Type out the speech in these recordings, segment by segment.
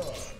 blood.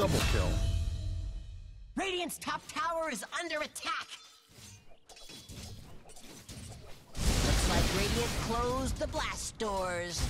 Double kill. Radiant's top tower is under attack. Looks like Radiant closed the blast doors.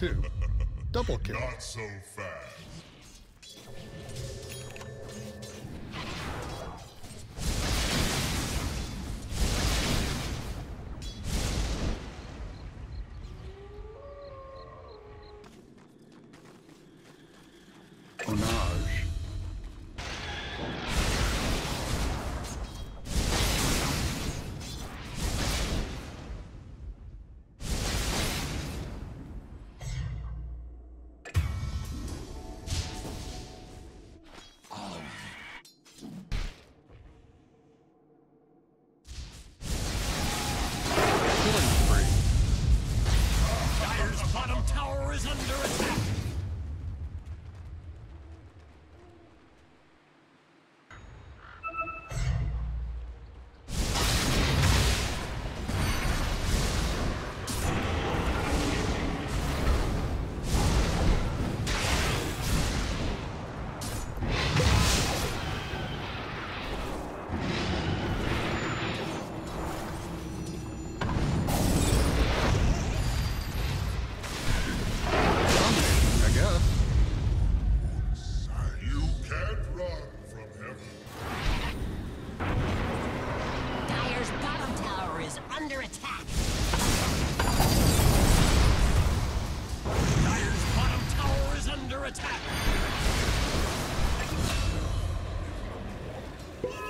2. Double kill. Not so fast. Double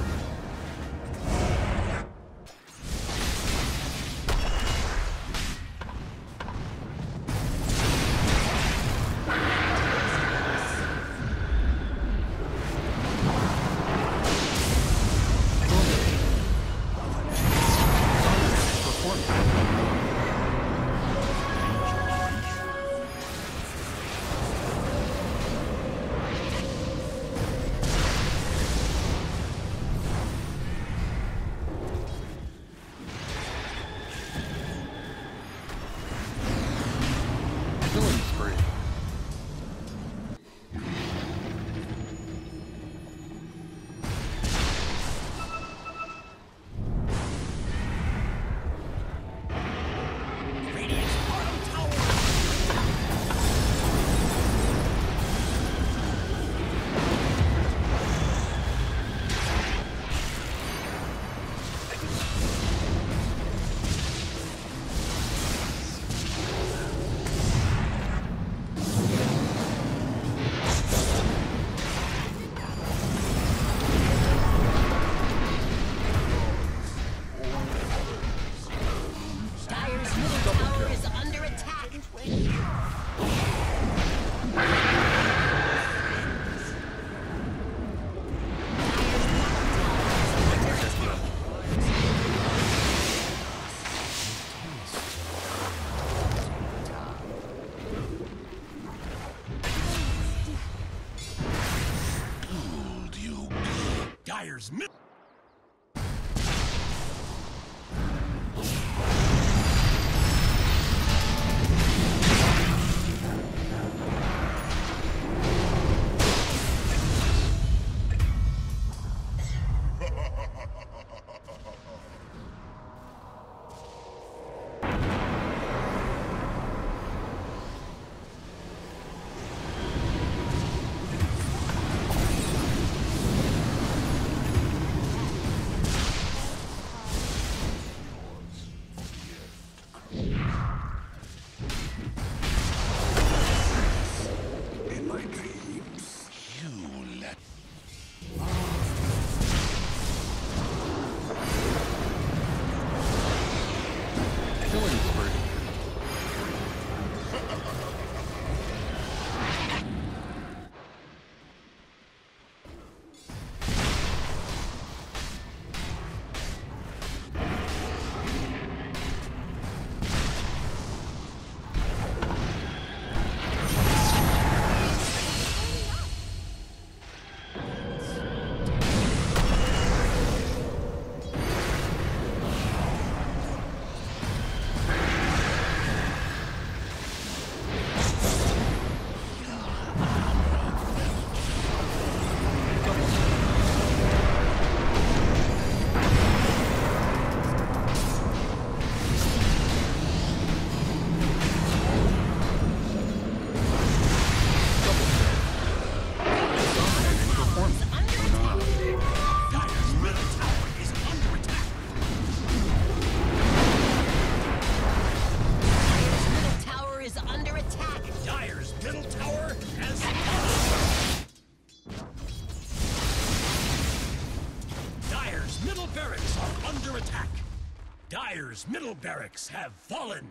Middle barracks have fallen.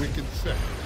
Wicked sick.